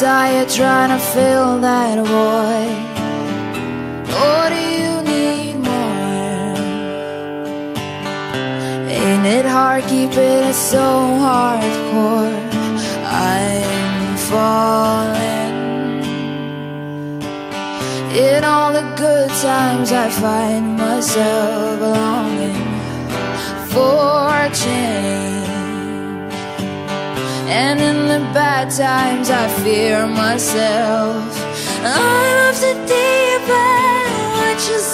desire trying to fill that void Or do you need more? Ain't it hard keeping it so hardcore? I'm falling In all the good times I find myself longing For change and in the bad times I fear myself. Out of the deep end, which is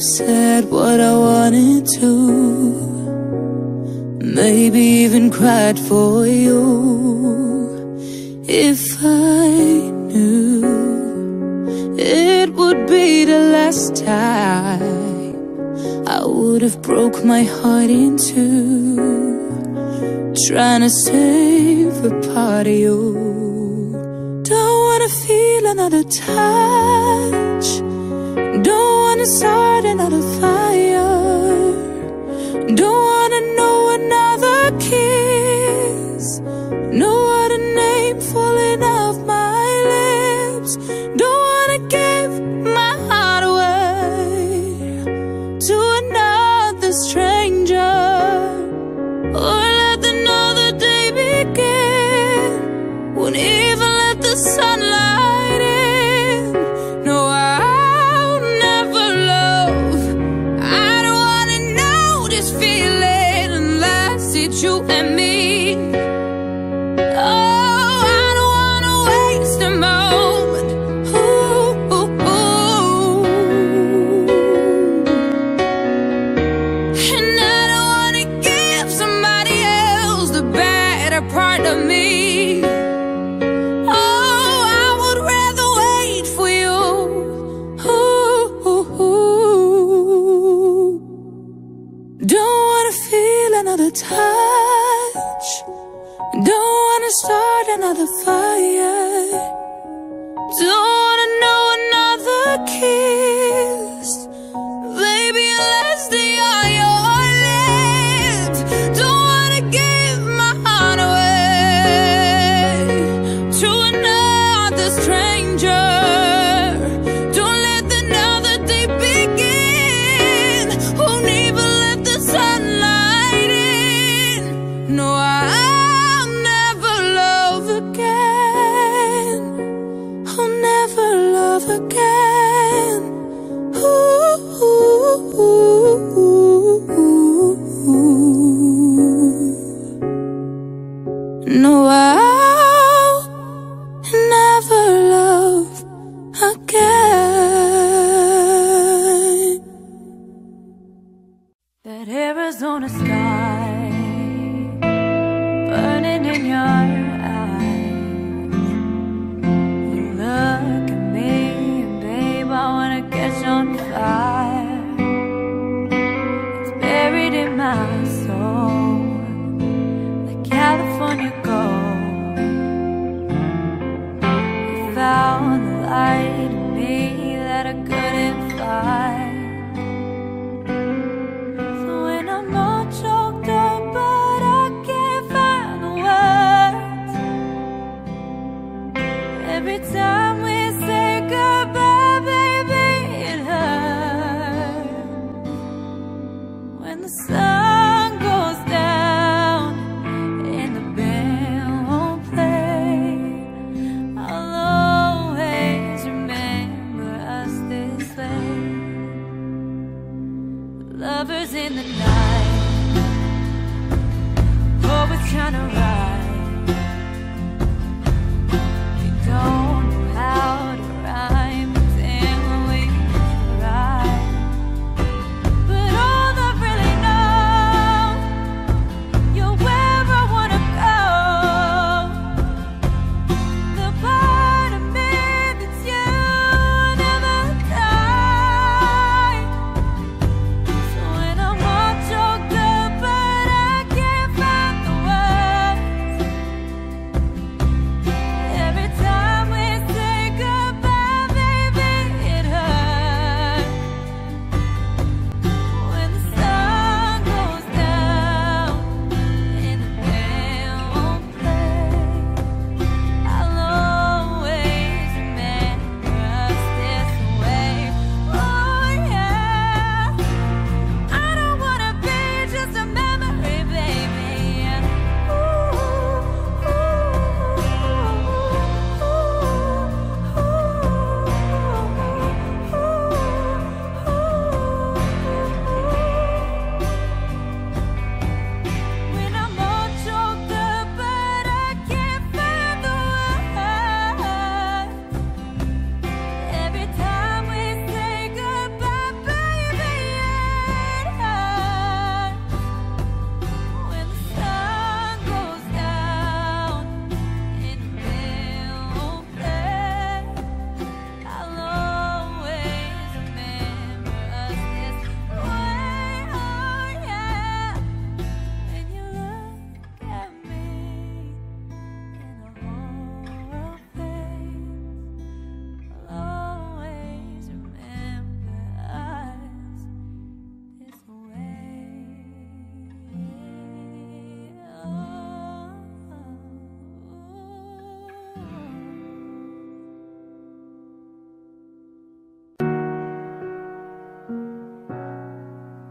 have said what I wanted to. Maybe even cried for you. If I knew It would be the last time I would have broke my heart in two. Trying to save a part of you. Don't wanna feel another touch. Don't wanna start another fire. Don't wanna know another kiss. No other name falling off my lips.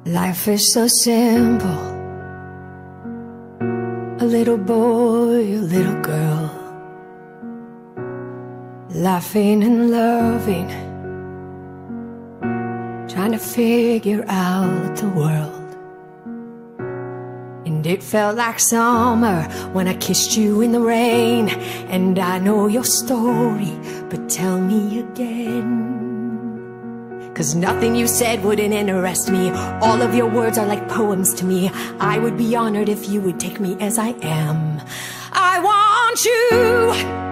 Life is so simple. A little boy, a little girl. Laughing and loving. Trying to figure out the world. And it felt like summer When I kissed you in the rain. And I know your story But tell me again. Cause nothing you said wouldn't interest me. All of your words are like poems to me. I would be honored if you would take me as I am. I want you.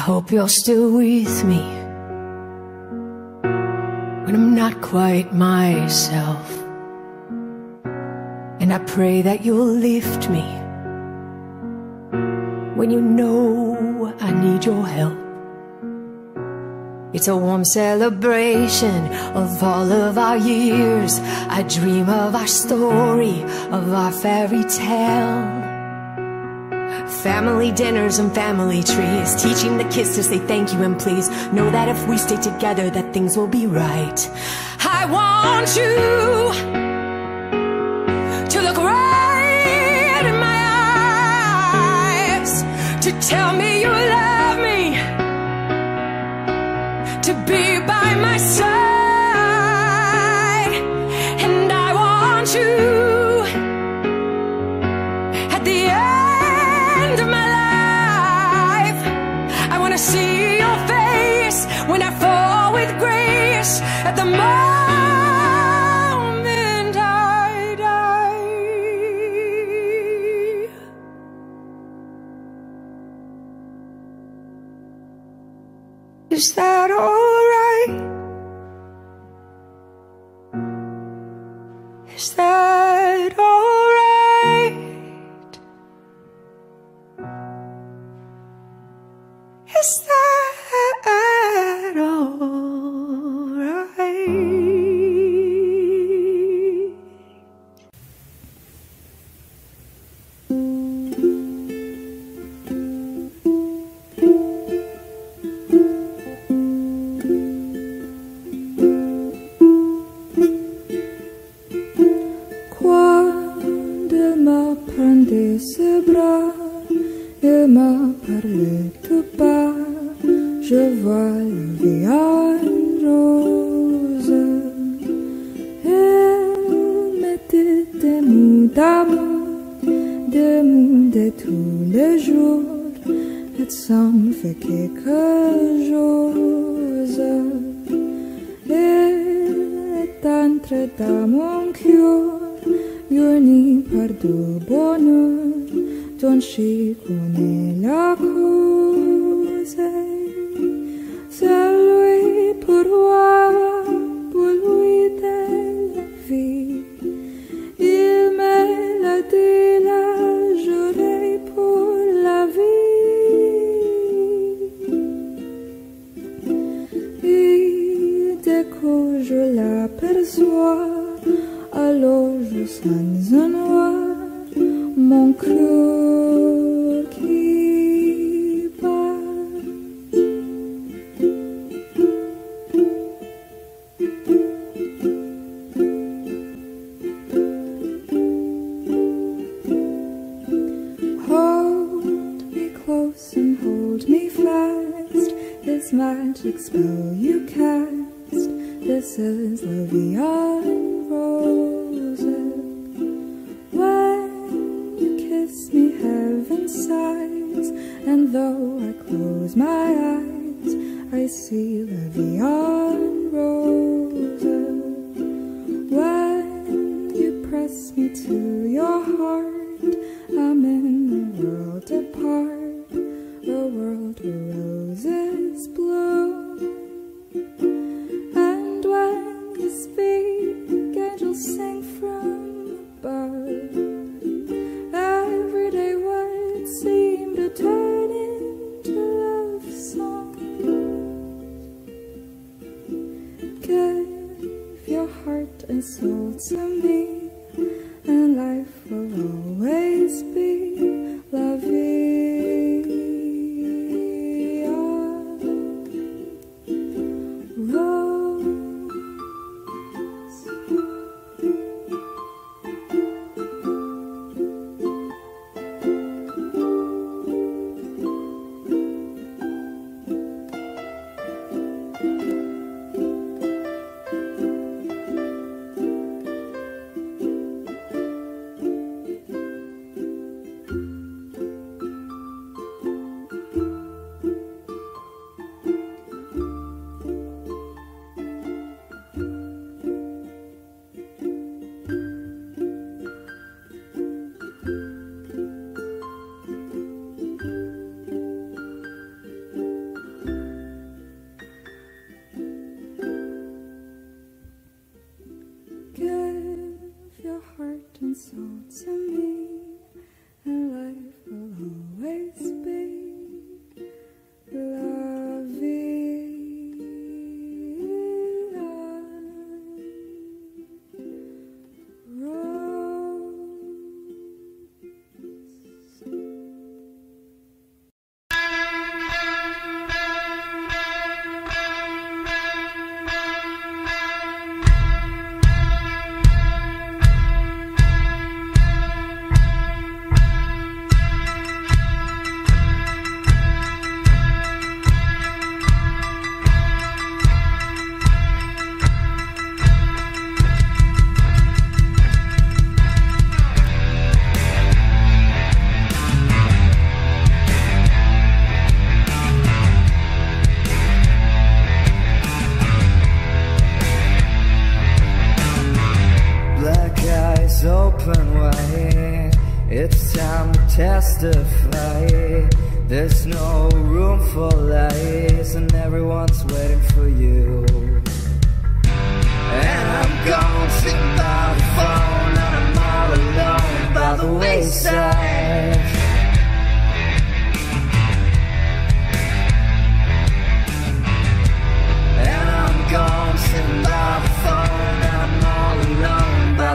Hope you're still with me when I'm not quite myself. And I pray that you'll lift me when you know I need your help. It's a warm celebration of all of our years. I dream of our story, of our fairy tale. Family dinners and family trees, teaching the kids to say thank you and please. Know that if we stay together, that things will be right. I want you to look right in my eyes, to tell me you love me to be by my side. Is that et ça me fait quelque chose. Et entré dans mon cœur, uni par du bonheur, dont je connais la cause. C'est lui pour moi, sens un noir, mon cœur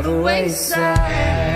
the wayside.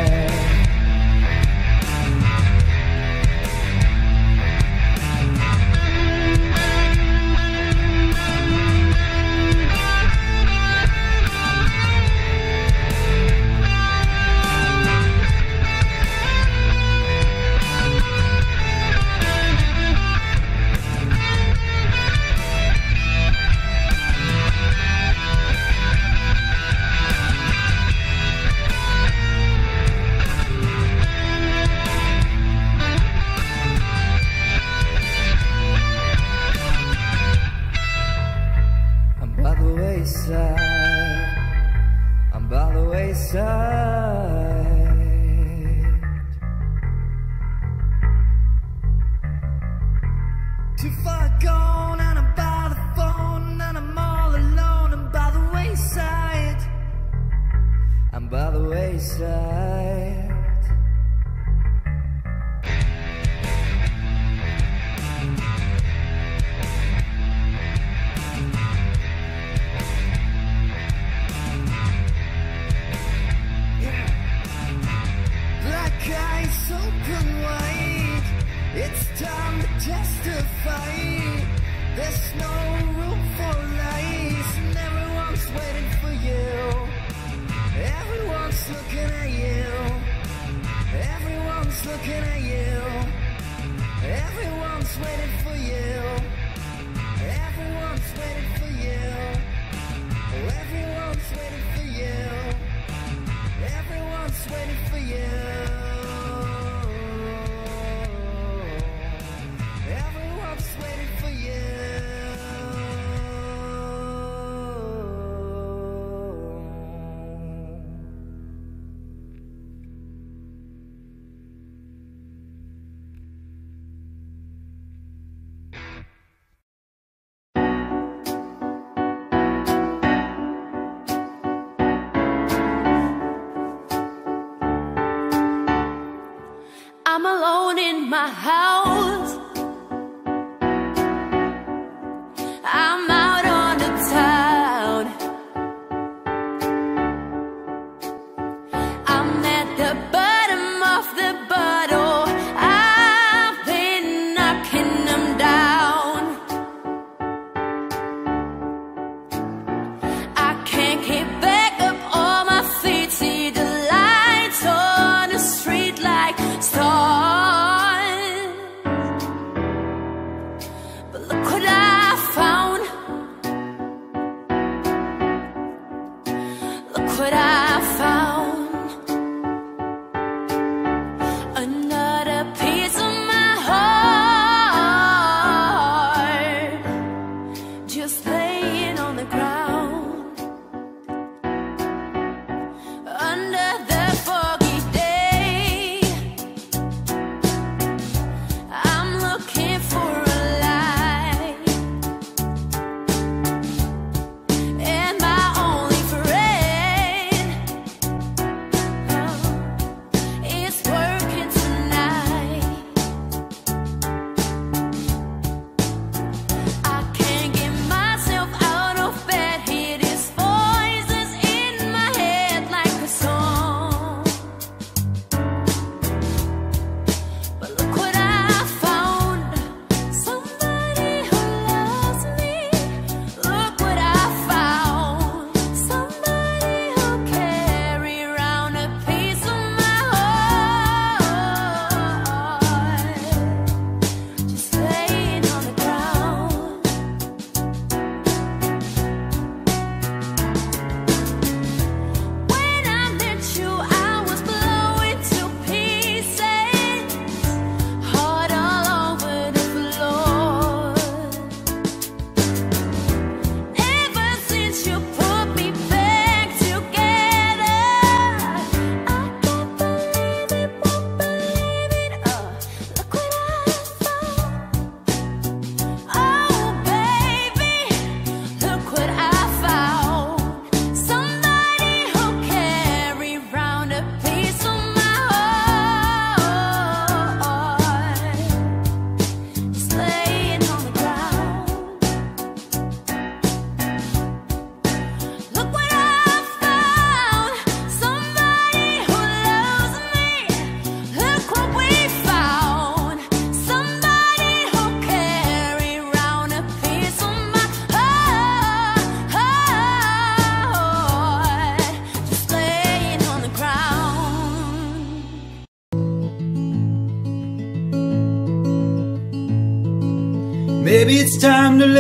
House.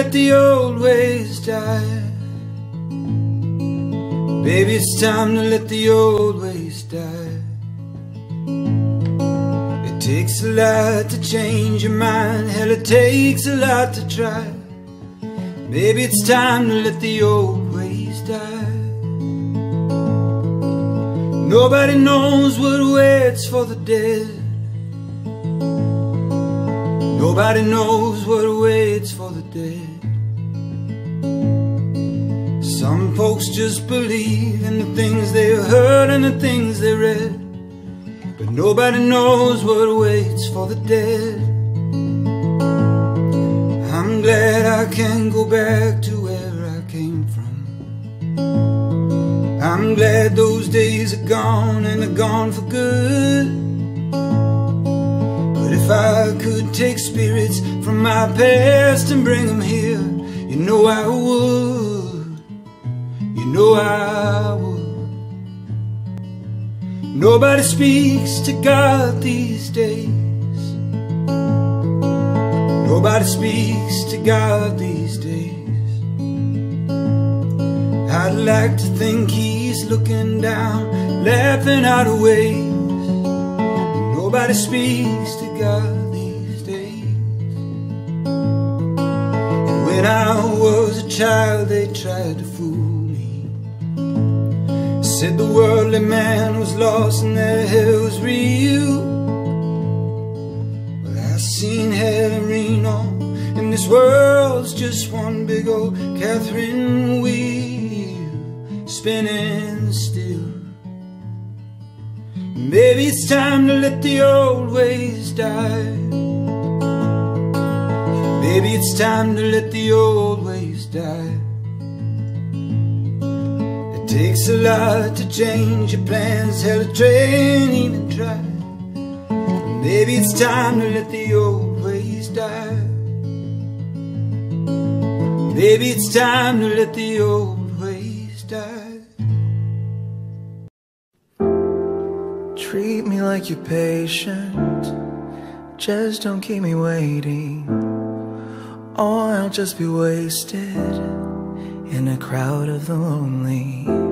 Let the old ways die. Baby, it's time to let the old ways die. It takes a lot to change your mind. Hell, it takes a lot to try. Maybe it's time to let the old ways die. Nobody knows what waits for the dead. Nobody knows what folks just believe in the things they heard and the things they read. But nobody knows what waits for the dead. I'm glad I can go back to where I came from. I'm glad those days are gone and are gone for good. But if I could take spirits from my past and bring them here, you know I would. Nobody speaks to God these days. Nobody speaks to God these days. I'd like to think he's looking down, laughing out of ways. Nobody speaks to God these days. And when I was a child, they tried to. Said the worldly man was lost and that hell was real. Well, I've seen hell in Reno, and this world's just one big old Catherine wheel spinning still. Maybe it's time to let the old ways die. Maybe it's time to let the old ways die. Takes a lot to change your plans, hell, a train even try. Maybe it's time to let the old ways die. Maybe it's time to let the old ways die. Treat me like you're patient. Just don't keep me waiting. Or I'll just be wasted in a crowd of the lonely.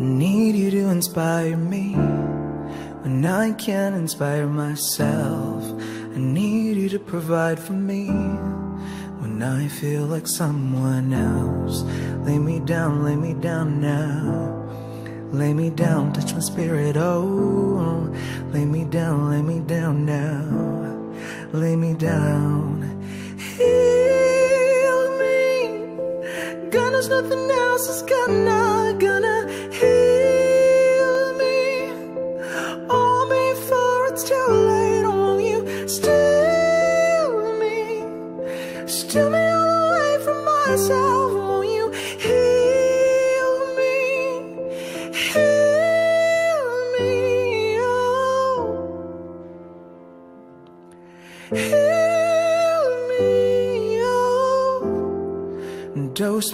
Need you to inspire me when I can't inspire myself. I need you to provide for me when I feel like someone else. Lay me down, lay me down now. Lay me down, touch my spirit, oh. Lay me down, lay me down now. Lay me down. Knows nothing else is gonna, gonna heal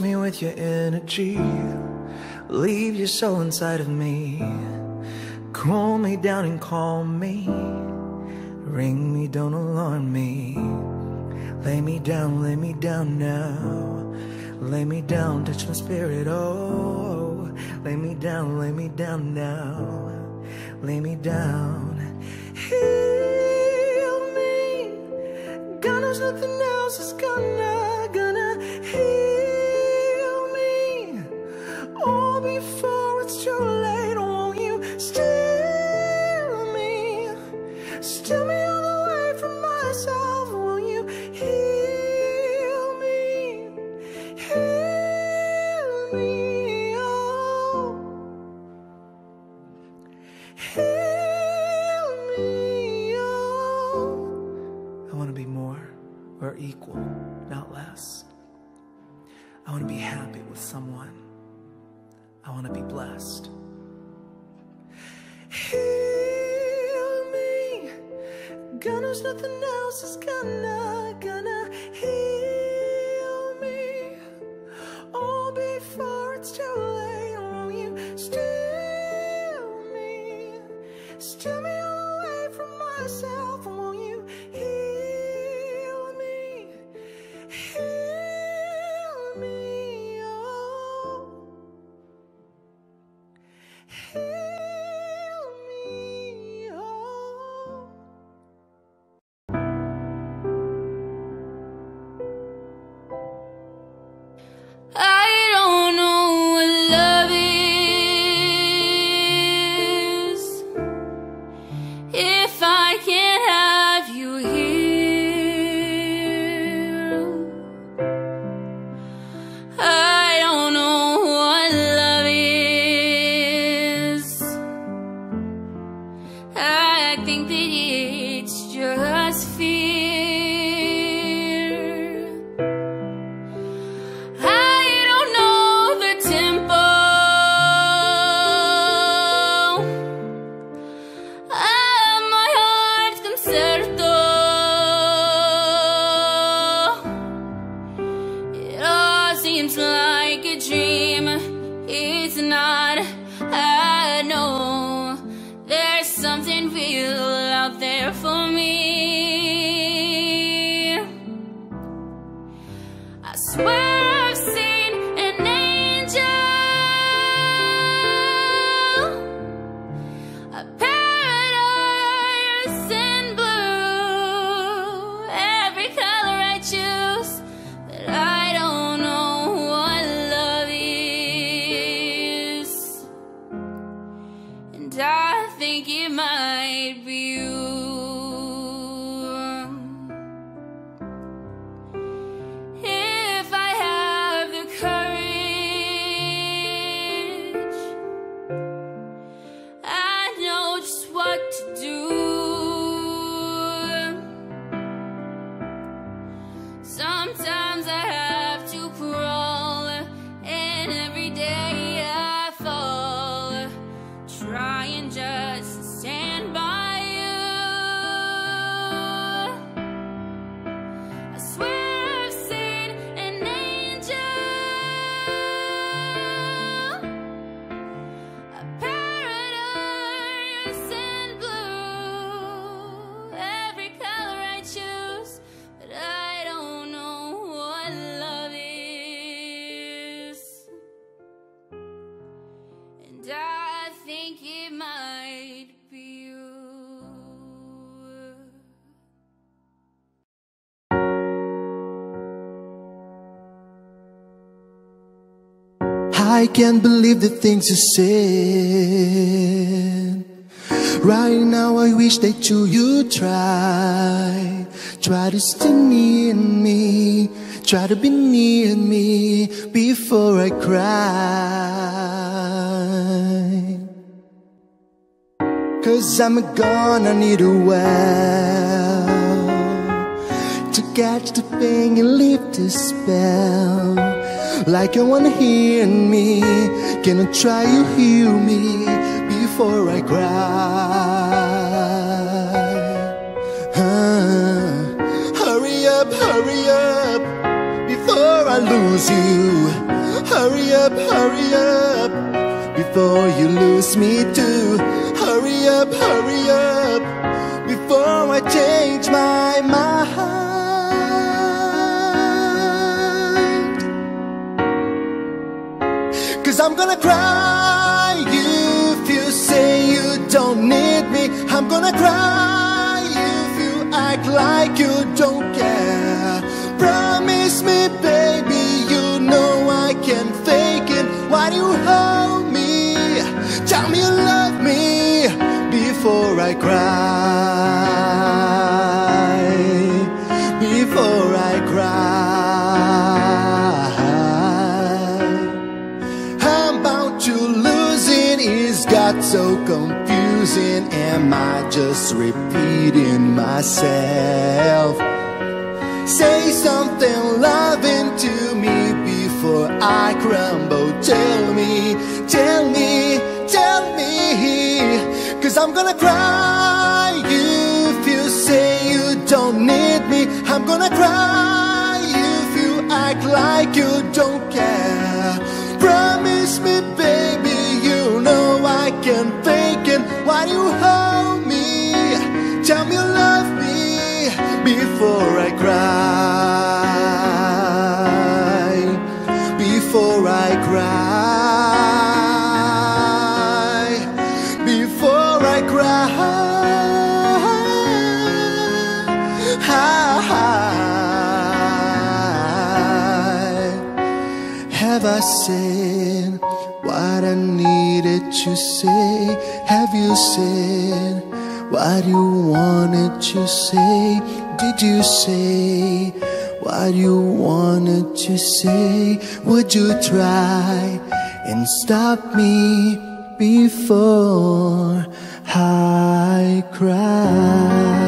Me with your energy. Leave your soul inside of me. Cool me down and calm me. Ring me, don't alarm me. Lay me down, lay me down now. Lay me down, touch my spirit, oh. Lay me down, lay me down now. Lay me down. Heal me. God knows nothing else is gonna I can't believe the things you said. Right now, I wish that you you try, try to stay near me, try to be near me before I cry. Cause I'm gonna need a well to catch the thing and lift the spell. Like you wanna hear me, can I try you hear me before I cry? Huh. Hurry up, hurry up, before I lose you. Hurry up, hurry up, before you lose me too. Hurry up, hurry up, before I change my mind. I'm gonna cry if you say you don't need me. I'm gonna cry if you act like you don't care. Promise me, baby, you know I can fake it. Why do you hold me? Tell me you love me before I cry. So confusing? Am I just repeating myself? Say something loving to me before I crumble. Tell me, tell me, tell me. Cause I'm gonna cry if you say you don't need me. I'm gonna cry if you act like you don't care. Why do you hold me? Tell me you love me before I cry. Before I cry. Before I cry. Have I said what I needed to say? Have you said what you wanted to say? Did you say what you wanted to say? Would you try and stop me before I cry.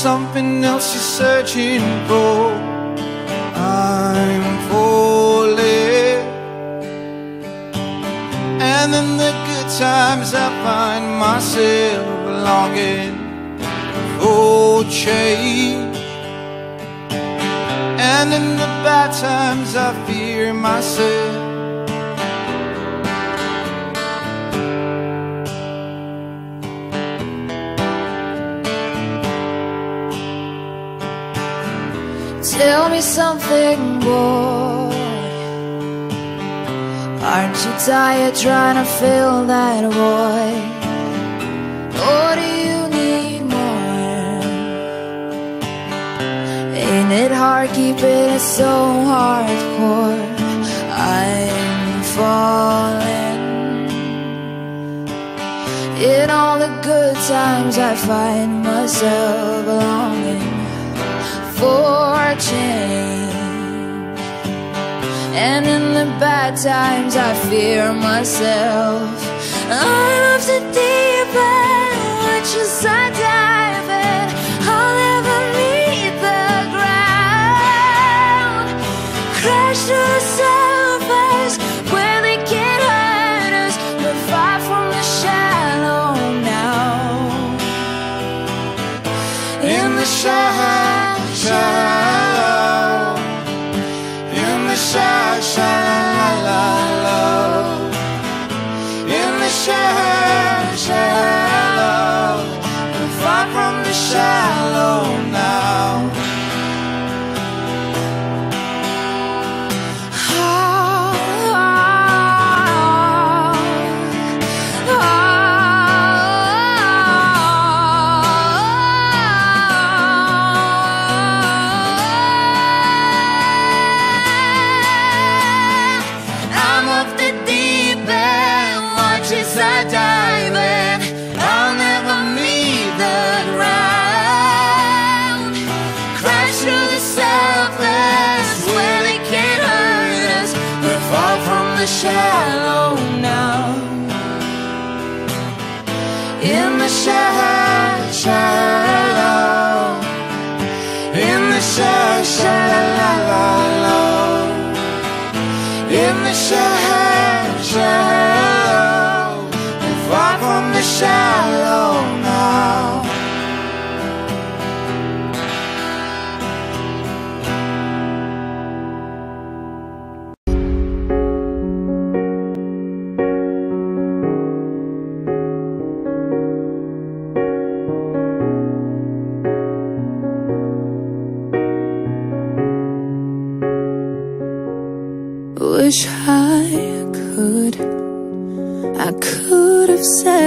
Something else you're searching for? I'm falling. And in the good times, I find myself longing for change. And in the bad times, I fear myself. Me something, boy. Aren't you tired trying to fill that void? Or do you need more? Ain't it hard keeping it so hardcore? I'm falling. In all the good times, I find myself longing for change. And in the bad times, I fear myself. I love the deep end,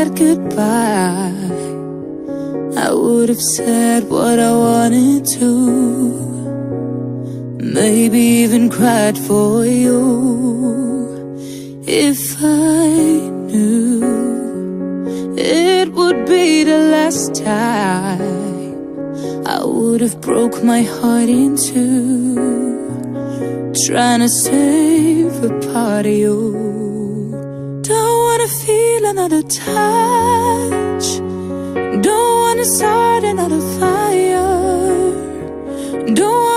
said goodbye. I would have said what I wanted to. Maybe even cried for you. If I knew it would be the last time, I would have broke my heart in two trying to save a part of you. Feel another touch. Don't wanna start another fire. Don't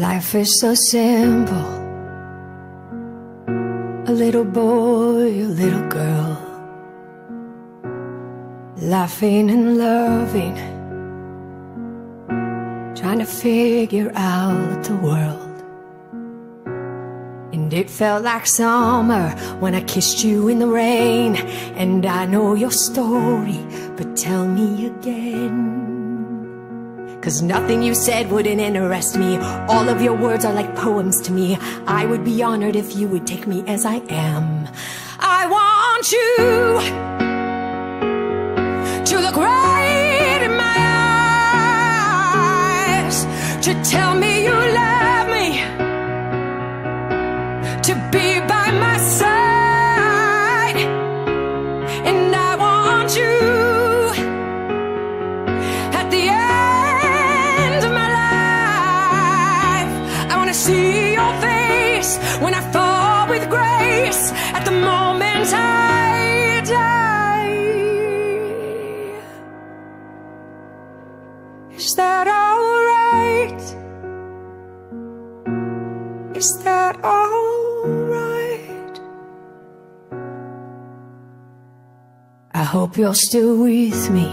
Life is so simple. A little boy, a little girl. Laughing and loving. Trying to figure out the world. And it felt like summer When I kissed you in the rain. And I know your story But tell me again. Cause nothing you said wouldn't interest me. All of your words are like poems to me. I would be honored if you would take me as I am. I want you to look right in my eyes, to tell me you love me, to be. hope you're still with me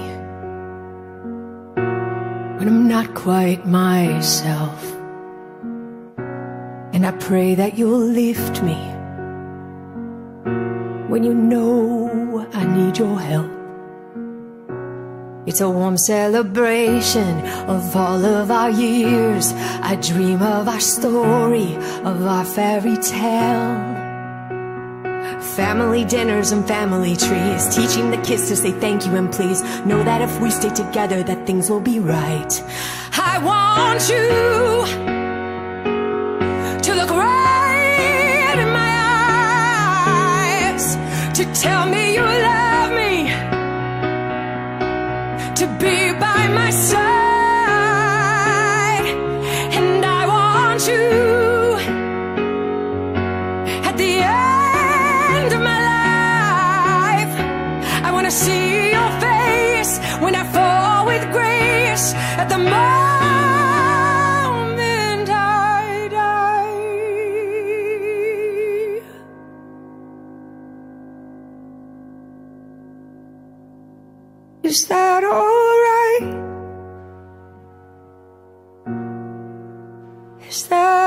when I'm not quite myself. And I pray that you'll lift me when you know I need your help. It's a warm celebration of all of our years. I dream of our story, of our fairy tale. Family dinners and family trees. Teaching the kids to say thank you and please. Know that if we stay together that things will be right. I want you To look right in my eyes. To tell me you love me. To be by my side. Is that alright? Is that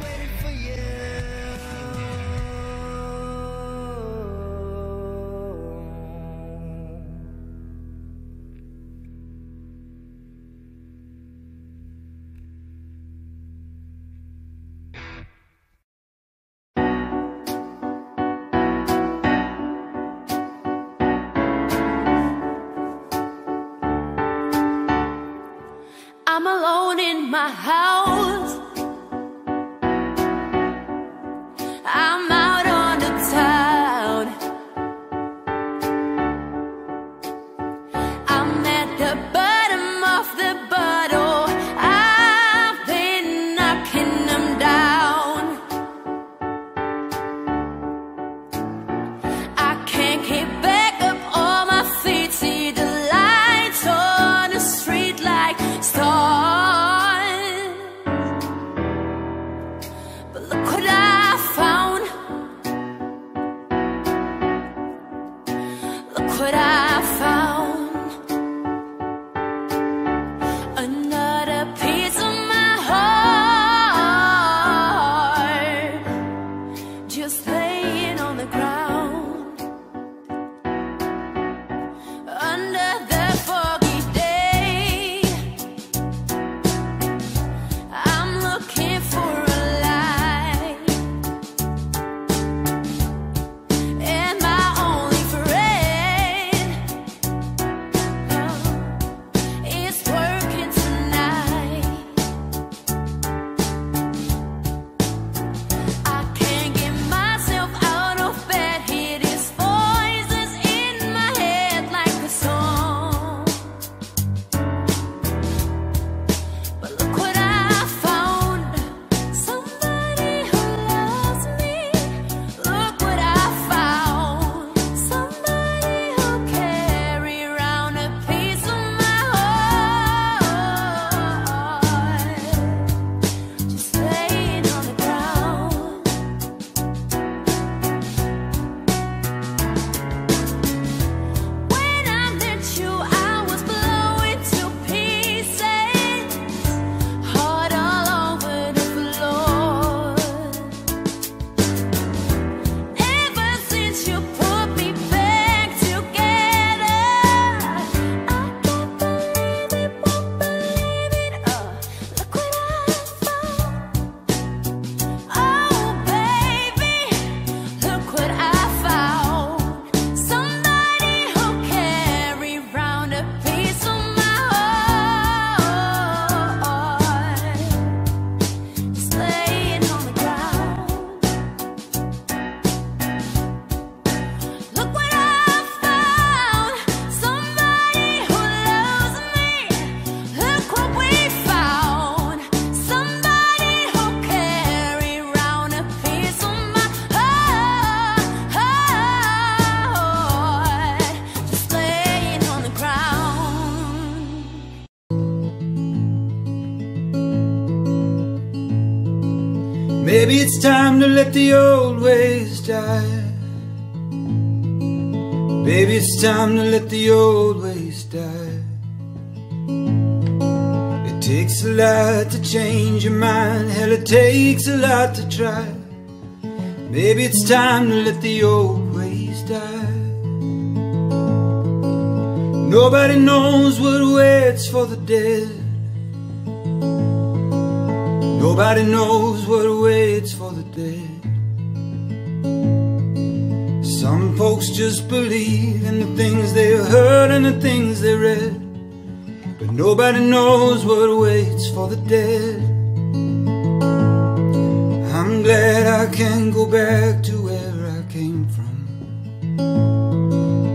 waiting for you. Time to let the old ways die. Baby, it's time to let the old ways die. It takes a lot to change your mind. Hell, it takes a lot to try. Maybe it's time to let the old ways die. Nobody knows what waits for the dead. Nobody knows what waits for the Some folks just believe in the things they've heard and the things they read. But nobody knows what waits for the dead. I'm glad I can go back to where I came from.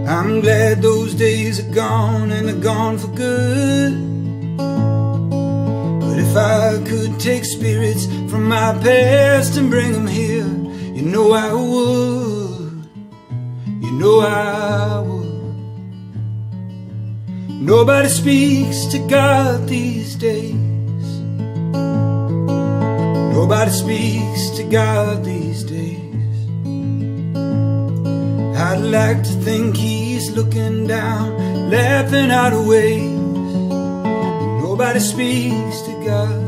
I'm glad those days are gone and they're gone for good. But if I could take spirits from my past and bring them here, you know I would. You know I would. Nobody speaks to God these days. Nobody speaks to God these days. I'd like to think He's looking down, laughing out of ways. Nobody speaks to God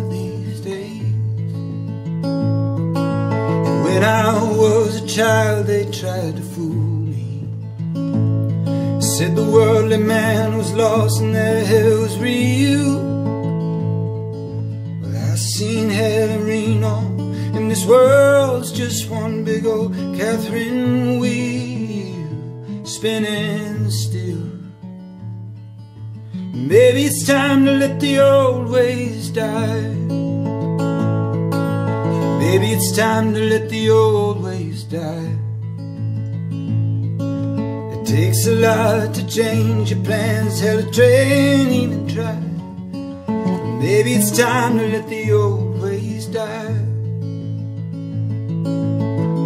when I was a child, they tried to fool me. Said the worldly man was lost and that hell was real. Well, I've seen hell in Reno, and this world's just one big old Catherine wheel spinning still. Maybe it's time to let the old ways die. Maybe it's time to let the old ways die. It takes a lot to change your plans, hell, a train even try. Maybe it's time to let the old ways die.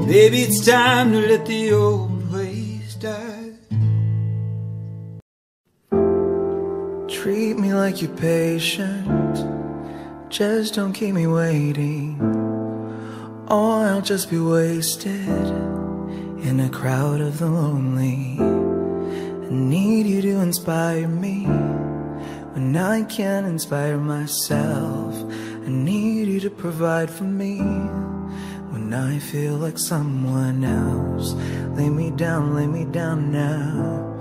Maybe it's time to let the old ways die. Treat me like you're patient. Just don't keep me waiting. Or I'll just be wasted in a crowd of the lonely. I need you to inspire me when I can't inspire myself. I need you to provide for me when I feel like someone else. Lay me down, lay me down now.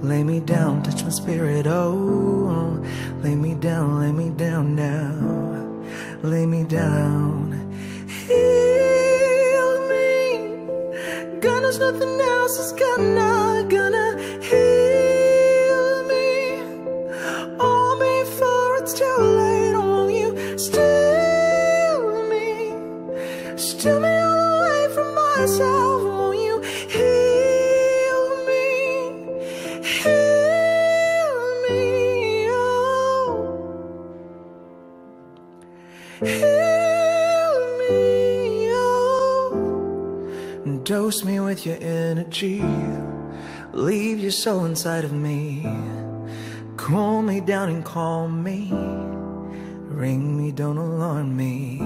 Lay me down, touch my spirit, oh. Lay me down, lay me down now. Lay me down. Heal me. Knows nothing else is gonna, gonna Dose me with your energy. Leave your soul inside of me. Cool me down and calm me. Ring me, don't alarm me.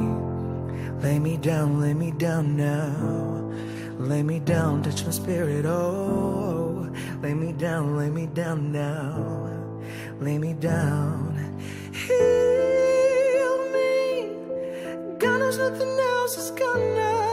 Lay me down, lay me down now. Lay me down, touch my spirit, oh. Lay me down, lay me down now. Lay me down. Heal me. God knows nothing else is gonna,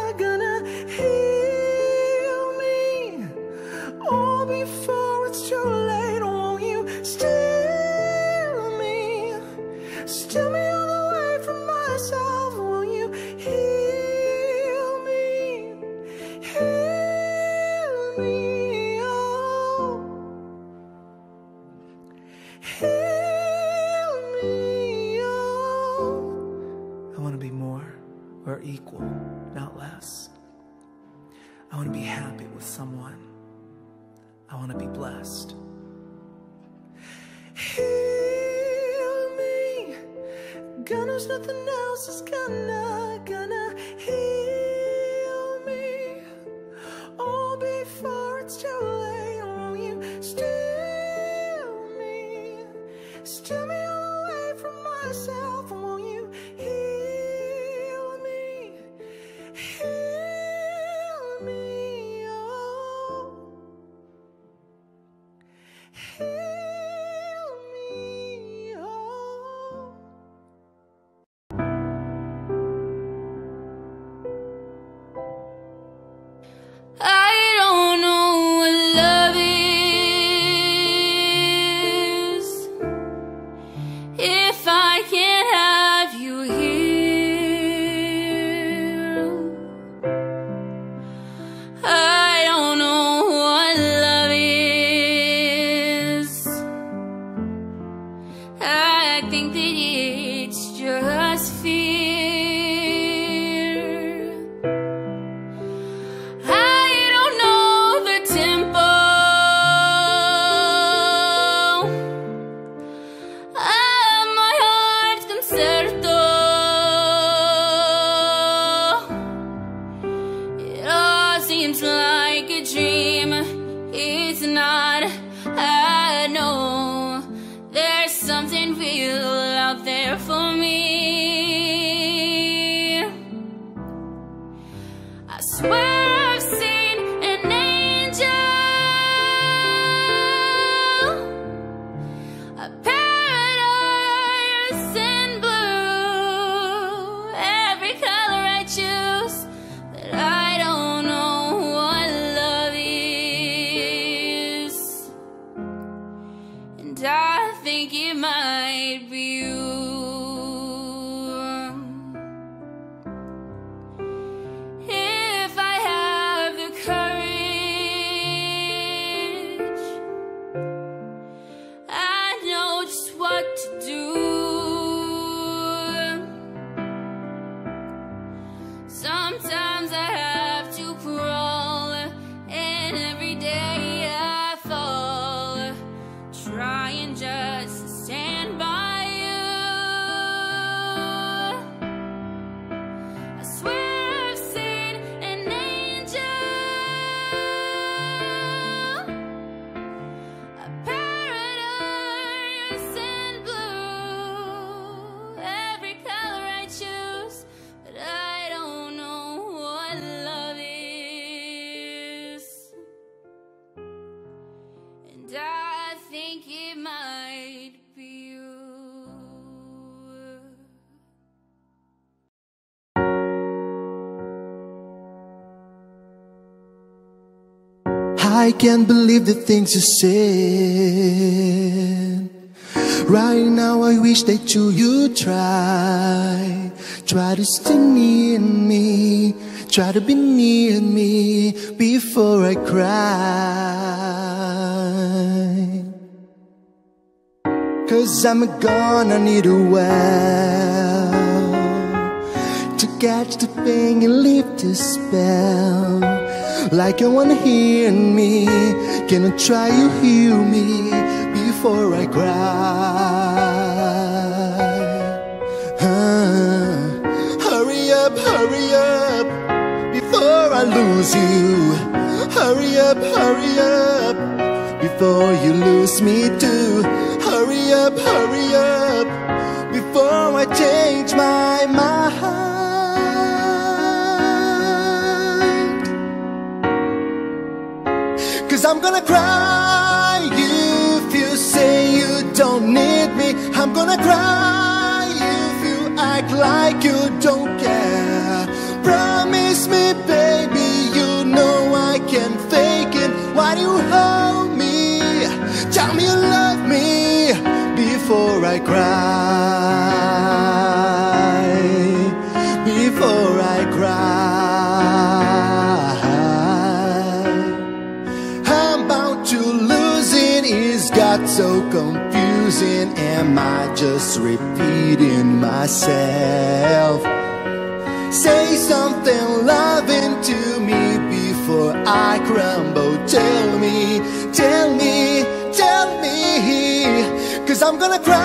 Knows nothing else is gonna, gonna I can't believe the things you said. Right now, I wish that you you try, try to stay near me, try to be near me before I cry. Cause I'm gonna need a well to catch the pain and lift the spell. Like you wanna hear me, can I try you hear me before I cry? Hurry up, hurry up, before I lose you. Hurry up, hurry up, before you lose me too. Hurry up, hurry up, before I change my mind. Cause I'm gonna cry if you say you don't need me. I'm gonna cry if you act like you don't care. Promise me, baby, you know I can fake it. Why do you hold me? Tell me you love me before I cry. Am I just repeating myself? Say something loving to me before I crumble. Tell me, tell me, tell me. Cause I'm gonna cry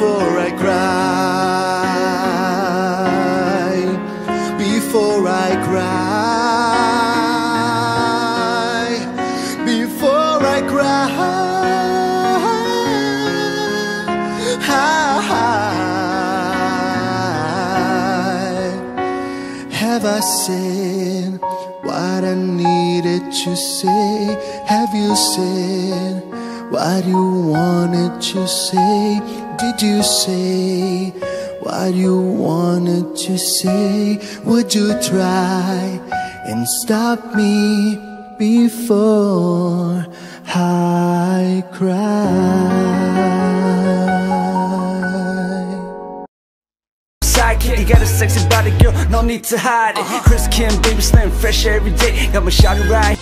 before I cry. Before I cry. Before I cry. Have I said what I needed to say? Have you said what you wanted to say? Did you say what you wanted to say? Would you try and stop me before I cry? sidekick. You got a sexy body, girl, no need to hide it. Uh-huh. Chris Kim, baby, slim, fresh every day. Got my shawty right.